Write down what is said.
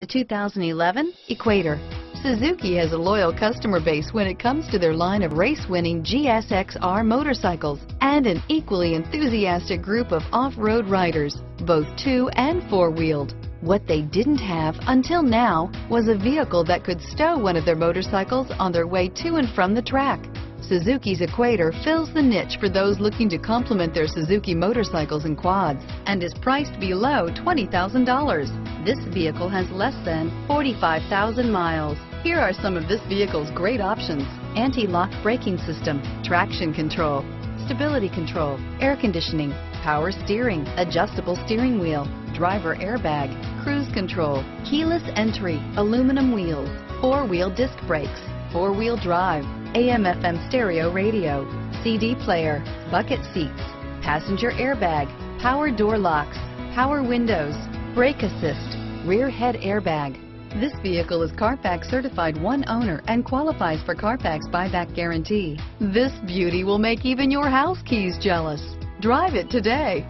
The 2011 Equator. Suzuki has a loyal customer base when it comes to their line of race-winning GSX-R motorcycles and an equally enthusiastic group of off-road riders, both two and four-wheeled. What they didn't have until now was a vehicle that could stow one of their motorcycles on their way to and from the track. Suzuki's Equator fills the niche for those looking to complement their Suzuki motorcycles and quads and is priced below $20,000. This vehicle has less than 45,000 miles. Here are some of this vehicle's great options. Anti-lock braking system, traction control, stability control, air conditioning, power steering, adjustable steering wheel, driver airbag, cruise control, keyless entry, aluminum wheels, four-wheel disc brakes, four-wheel drive, AM FM stereo radio, CD player, bucket seats, passenger airbag, power door locks, power windows, brake assist, rear head airbag. This vehicle is Carfax certified one owner and qualifies for Carfax buyback guarantee. This beauty will make even your house keys jealous. Drive it today.